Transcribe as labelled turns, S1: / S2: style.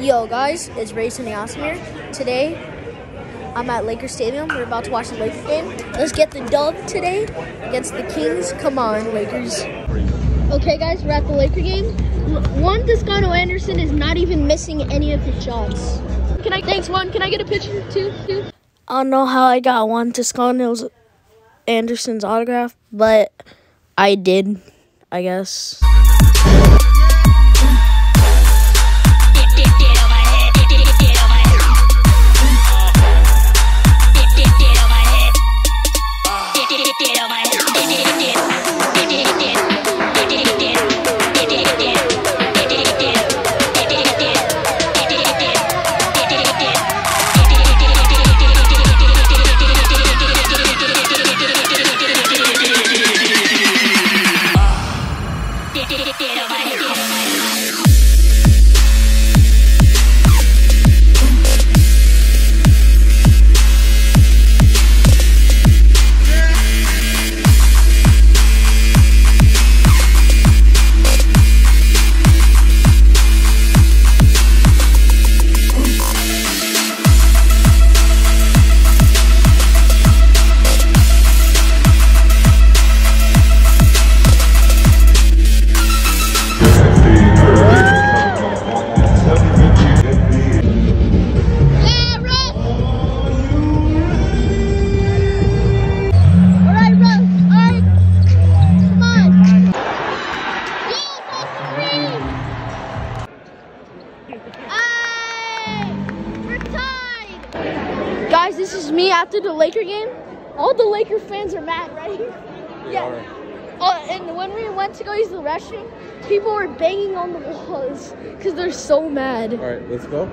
S1: Yo, guys, it's Rayson Yasim here. Today, I'm at Lakers Stadium. We're about to watch the Lakers game. Let's get the dub today against the Kings. Come on, Lakers. Okay, guys, we're at the Laker game. Juan Toscano Anderson is not even missing any of his shots. Can I? Thanks, Juan. Can I get a picture too? Too. I don't know how I got Juan Toscano Anderson's autograph, but I did. I guess. Yeah, Guys, this is me after the Laker game. All the Laker fans are mad, right? yeah. Oh, and when we went to go use the restroom, people were banging on the walls because they're so mad.
S2: All right, let's go.